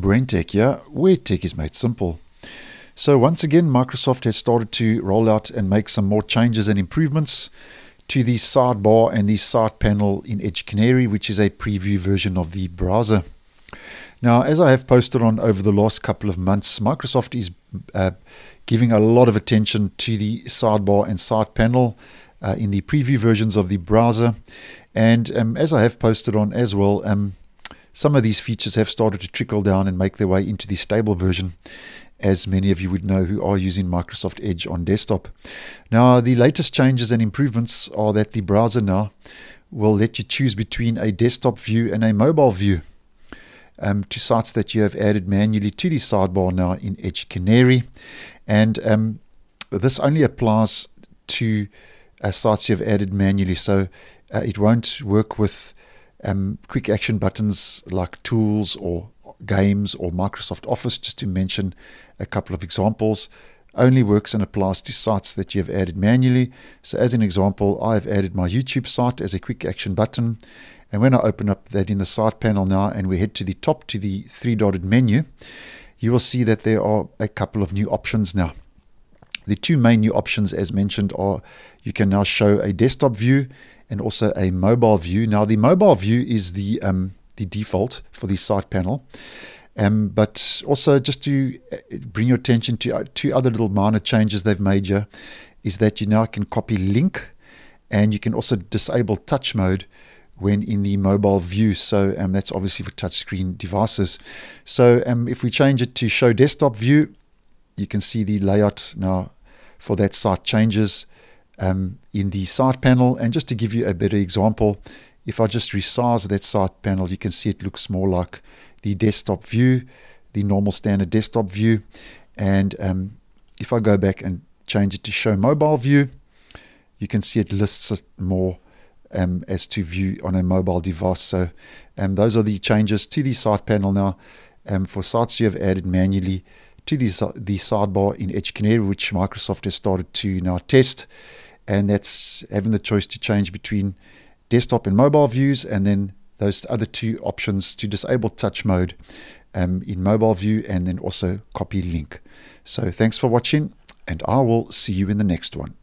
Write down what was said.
BrenTech here, where tech is made simple. So once again, Microsoft has started to roll out and make some more changes and improvements to the sidebar and the side panel in Edge Canary, which is a preview version of the browser. Now, as I have posted on over the last couple of months, Microsoft is uh, giving a lot of attention to the sidebar and side panel uh, in the preview versions of the browser. And um, as I have posted on as well, um, some of these features have started to trickle down and make their way into the stable version, as many of you would know who are using Microsoft Edge on desktop. Now, the latest changes and improvements are that the browser now will let you choose between a desktop view and a mobile view. Um, to sites that you have added manually to the sidebar now in Edge Canary. And um, this only applies to uh, sites you have added manually. So uh, it won't work with um, quick action buttons like tools or games or Microsoft Office, just to mention a couple of examples, only works and applies to sites that you have added manually. So, as an example, I've added my YouTube site as a quick action button. And when I open up that in the side panel now and we head to the top to the three dotted menu, you will see that there are a couple of new options now. The two main new options, as mentioned, are you can now show a desktop view and also a mobile view. Now, the mobile view is the um, the default for the side panel. Um, but also, just to uh, bring your attention to uh, two other little minor changes they've made here, is that you now can copy link and you can also disable touch mode when in the mobile view. So um, that's obviously for touchscreen devices. So um, if we change it to show desktop view, you can see the layout now for that site changes um, in the side panel. And just to give you a better example, if I just resize that side panel, you can see it looks more like the desktop view, the normal standard desktop view. And um, if I go back and change it to show mobile view, you can see it lists it more um, as to view on a mobile device. So um, those are the changes to the side panel now um, for sites you have added manually to the, the sidebar in Edge Canary, which Microsoft has started to now test. And that's having the choice to change between desktop and mobile views, and then those other two options to disable touch mode um, in mobile view, and then also copy link. So thanks for watching, and I will see you in the next one.